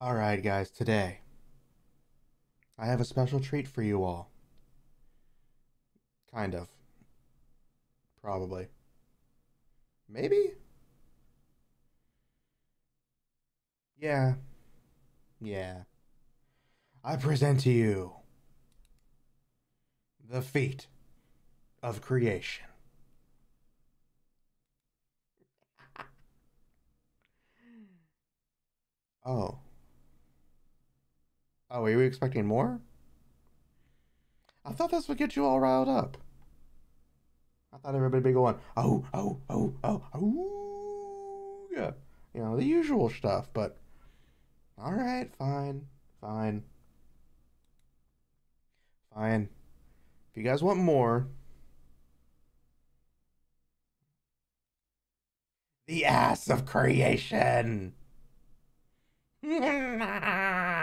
All right, guys, today I have a special treat for you all. Kind of. Probably. Maybe? Yeah. Yeah. I present to you the feet of creation. Oh. Oh, were you expecting more? I thought this would get you all riled up. I thought everybody would be going, oh, oh, oh, oh, oh, yeah. You know, the usual stuff, but all right, fine, fine, fine. If you guys want more, the ass of creation.